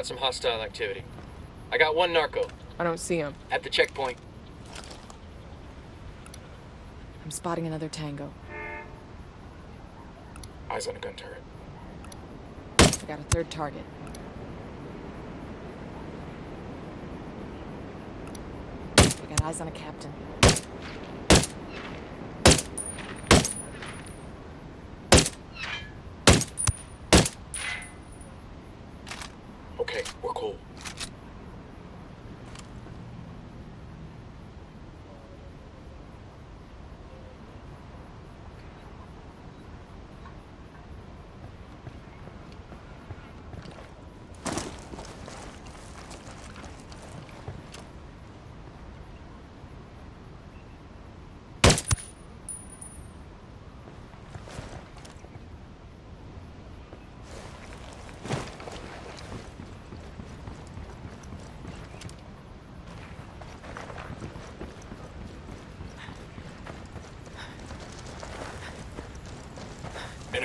got some hostile activity. I got one narco I don't see him. at the checkpoint. I'm spotting another tango. Eyes on a gun turret. I got a third target. I got eyes on a captain.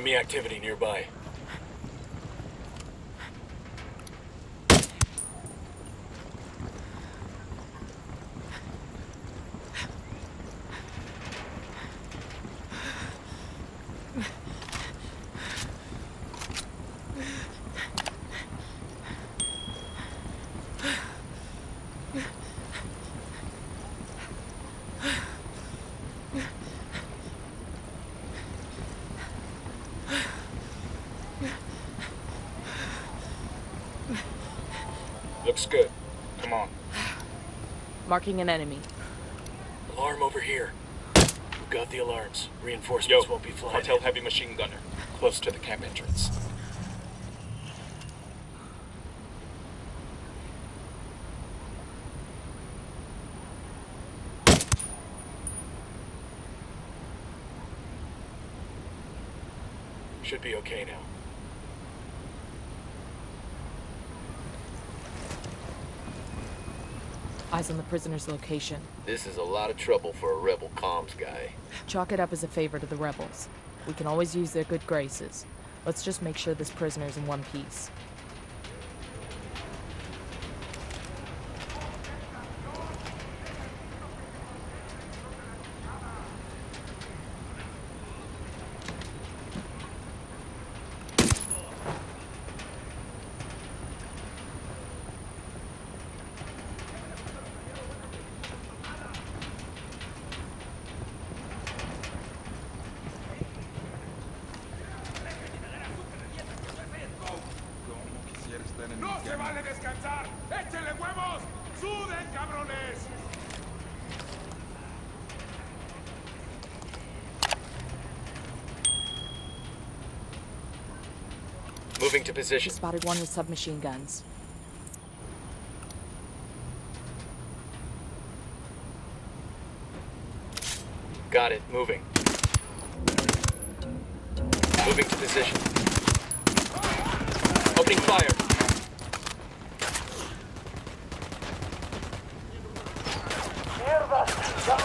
Enemy activity nearby. Looks good. Come on. Marking an enemy. Alarm over here. We've got the alarms. Reinforcements Yo, won't be flying. cartel heavy machine gunner, close to the camp entrance. Should be okay now. Eyes on the prisoner's location. This is a lot of trouble for a rebel comms guy. Chalk it up as a favor to the rebels. We can always use their good graces. Let's just make sure this prisoner's in one piece. ¡No se vale descansar! ¡Échenle huevos! ¡Suden, cabrones! Moving to position. Spotted one with submachine guns. Got it. Moving. Moving to position. Opening fire. ¡Mierda! ¡Ya la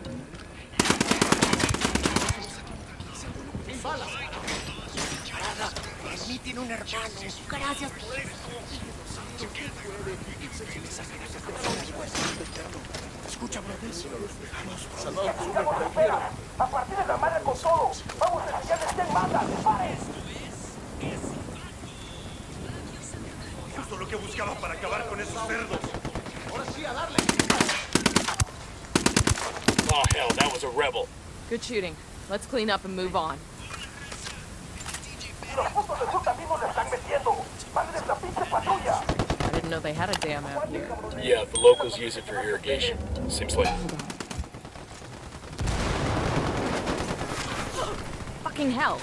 ¡Sigamos espera! ¡A partir de la madre con todo! ¡Vamos a enseñarles quién manda! ¡Paren! Justo lo que buscaba para acabar con esos cerdos. Oh hell, that was a rebel. Good shooting. Let's clean up and move on. ¡Los putos de fruta mismos le están metiendo! ¡Mándenles la pinche patrulla! I didn't know they had a dam out here. Yeah, the locals use it for irrigation. Seems like Fucking hell.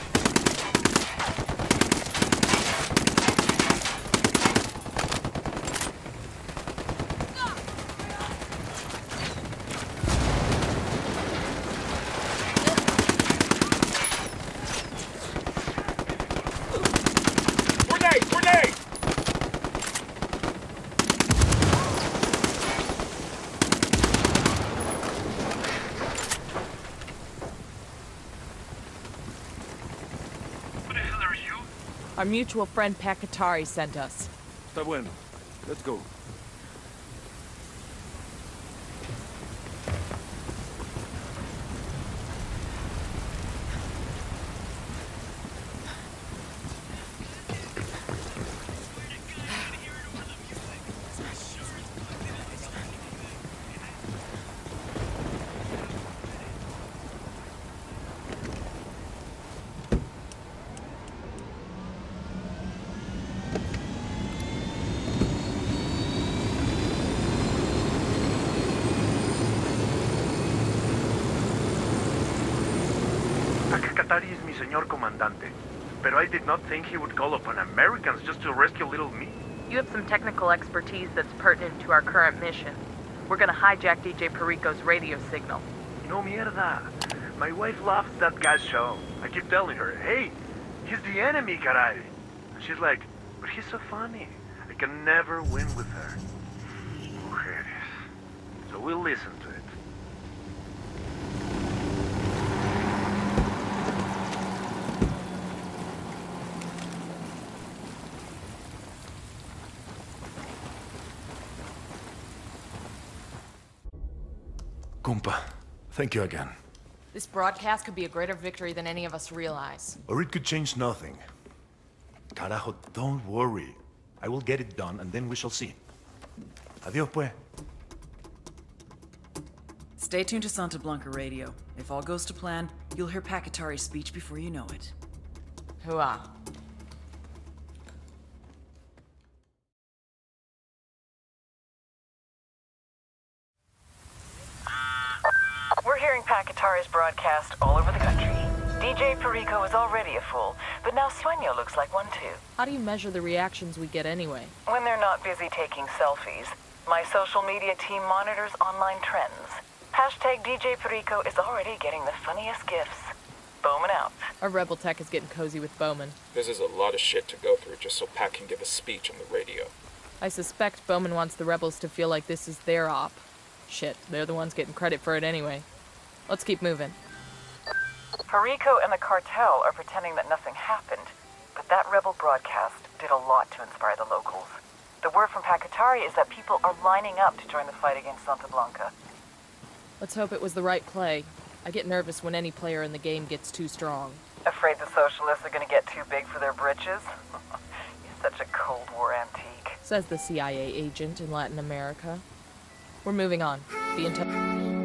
Our mutual friend Pac Katari sent us. Está bueno. Let's go. Señor comandante. But I did not think he would call upon Americans just to rescue little me. You have some technical expertise that's pertinent to our current mission. We're gonna hijack DJ Perico's radio signal. No mierda. My wife loves that guy's show. I keep telling her, hey, he's the enemy, caray. And she's like, but he's so funny. I can never win with her. Mujeres. So we'll listen to it. Kumpa, thank you again. This broadcast could be a greater victory than any of us realize. Or it could change nothing. Carajo, don't worry. I will get it done, and then we shall see. Adios, pues. Stay tuned to Santa Blanca Radio. If all goes to plan, you'll hear Pac Katari's speech before you know it. Hooah. We're hearing broadcast all over the country. DJ Perico is already a fool, but now Sueño looks like one too. How do you measure the reactions we get anyway? When they're not busy taking selfies, my social media team monitors online trends. Hashtag DJ Perico is already getting the funniest gifts. Bowman out. Our rebel tech is getting cozy with Bowman. This is a lot of shit to go through just so Pat can give a speech on the radio. I suspect Bowman wants the rebels to feel like this is their op. Shit, they're the ones getting credit for it anyway. Let's keep moving. Perico and the cartel are pretending that nothing happened, but that rebel broadcast did a lot to inspire the locals. The word from Pac Katari is that people are lining up to join the fight against Santa Blanca. Let's hope it was the right play. I get nervous when any player in the game gets too strong. Afraid the socialists are gonna get too big for their britches? You're such a Cold War antique. Says the CIA agent in Latin America. We're moving on. Be in touch.